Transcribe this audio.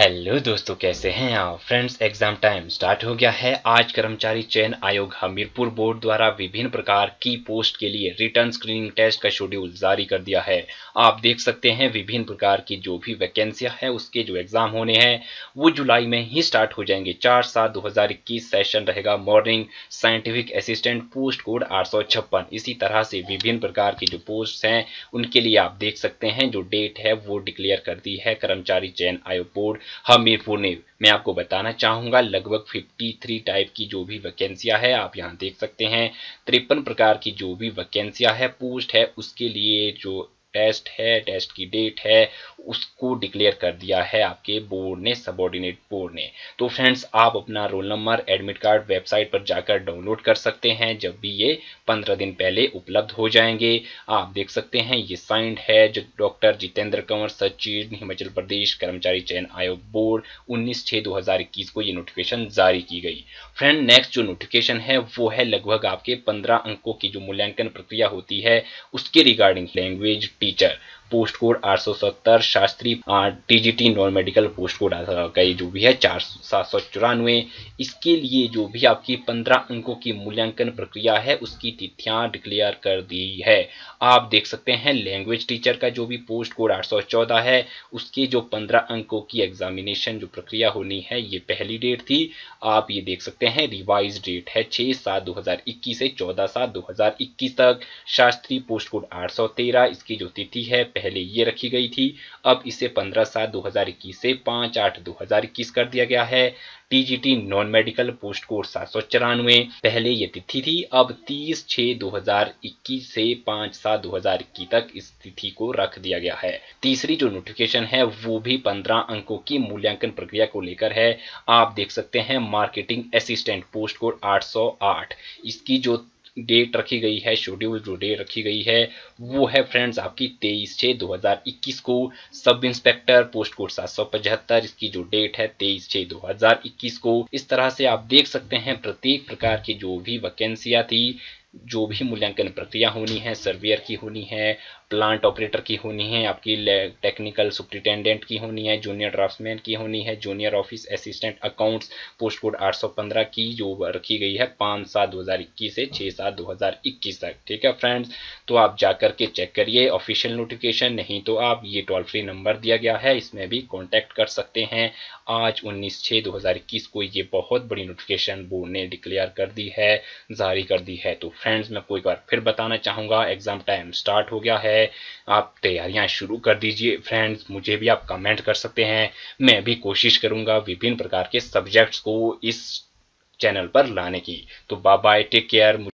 Hello दोस्तों, कैसे हैं आप? फ्रेंड्स एग्ज़ाम टाइम स्टार्ट हो गया है। आज कर्मचारी चयन आयोग हमीरपुर बोर्ड द्वारा विभिन्न प्रकार की पोस्ट के लिए रिटर्न स्क्रीनिंग टेस्ट का शेड्यूल जारी कर दिया है। आप देख सकते हैं विभिन्न प्रकार की जो भी वैकेंसियाँ है, उसके जो एग्ज़ाम होने हैं, वो जुलाई में ही स्टार्ट हो जाएँगे। चार सात दो सेशन रहेगा। Morning scientific assistant post code आठ सौ छप्पन। इसी तरह से विभिन्न प्रकार की जो पोस्ट हैं, उनके लिए आप देख सकते हैं, जो डेट है, वो डिक्लेयर कर दी है कर्मचारी चयन आयोग बोर्ड। हमीरपुर ने मैं आपको बताना चाहूँगा, लगभग 53 टाइप की जो भी वैकेंसियाँ है, आप यहाँ देख सकते हैं। तिरपन प्रकार की जो भी वैकेंसियाँ है पोस्ट है, उसके लिए जो टेस्ट है, टेस्ट की डेट है, उसको डिक्लेयर कर दिया है आपके बोर्ड ने सबॉर्डिनेट बोर्ड ने। तो फ्रेंड्स आप अपना roll number admit card website पर जाकर डाउनलोड कर सकते हैं, जब भी ये पंद्रह दिन पहले उपलब्ध हो जाएँगे। आप देख सकते हैं, ये साइंड है, जो डॉक्टर जितेंद्र कंवर सचिव हिमाचल प्रदेश कर्मचारी चयन आयोग बोर्ड उन्नीस छह दो को ये नोटिफिकेशन जारी की गई। फ्रेंड नेक्स्ट जो नोटिफिकेशन है, वो है लगभग आपके पंद्रह अंकों की जो मूल्यांकन प्रक्रिया होती है, उसके regarding language teacher post code आठ सौ सत्तर Shastri TGT non medical post code का जो भी है, चार सात सौ चौरानवे। इसके लिए जो भी आपकी पंद्रह अंकों की मूल्यांकन प्रक्रिया है, उसकी तिथियाँ डिक्लेयर कर दी है। आप देख सकते हैं लैंग्वेज टीचर का जो भी पोस्ट कोड आठ सौ चौदह है, उसके जो पंद्रह अंकों की एग्जामिनेशन जो प्रक्रिया होनी है, ये पहली डेट थी। आप ये देख सकते हैं रिवाइज डेट है छह सात दो हज़ार इक्कीस से चौदह सात दो हज़ार इक्कीस तक। शास्त्री पोस्ट कोड आठ सौ तेरह, इसकी जो तिथि है पहले ये रखी गई थी। अब इसे 15 सात 2021 से 5 आठ 2021 कर दिया गया है। TGT non medical post code सात सौ चौरानवे। पहले ये तिथि थी। अब 30 छः 2021 से 5 सात 2021 तक इस तिथि को रख दिया गया है। तीसरी जो नोटिफिकेशन है, वो भी 15 अंकों की मूल्यांकन प्रक्रिया को लेकर है। आप देख सकते हैं मार्केटिंग असिस्टेंट पोस्ट कोड 808 इसकी जो डेट रखी गई है शेड्यूल जो डेट रखी गई है, वो है फ्रेंड्स आपकी तेईस छः दो हज़ार इक्कीस को। सब इंस्पेक्टर पोस्ट कोड सात सौ पचहत्तर, इसकी जो डेट है तेईस छः दो हज़ार इक्कीस को। इस तरह से आप देख सकते हैं प्रत्येक प्रकार की जो भी वैकेंसियाँ थी, जो भी मूल्यांकन प्रक्रिया होनी है सर्वेयर की होनी है प्लांट ऑपरेटर की होनी है, आपकी टेक्निकल सुप्रिटेंडेंट की होनी है जूनियर ड्राफ्टमैन की होनी है junior office assistant accounts post code 815 की जो रखी गई है पाँच सात दो से छः सात दो तक, ठीक है फ्रेंड्स तो आप जाकर के चेक करिए ऑफिशियल नोटिफिकेशन नहीं तो आप ये टोल फ्री नंबर दिया गया है, इसमें भी कॉन्टैक्ट कर सकते हैं। आज उन्नीस छः दो को ये बहुत बड़ी नोटिफिकेशन बोर्ड ने डिक्लेयर कर दी है, जारी कर दी है। तो फ्रेंड्स मैं कोई बार फिर बताना चाहूँगा एग्ज़ाम टाइम स्टार्ट हो गया है, आप तैयारियाँ शुरू कर दीजिए। फ्रेंड्स मुझे भी आप कमेंट कर सकते हैं। मैं भी कोशिश करूँगा विभिन्न प्रकार के सब्जेक्ट्स को इस चैनल पर लाने की। तो बाय बाय टेक केयर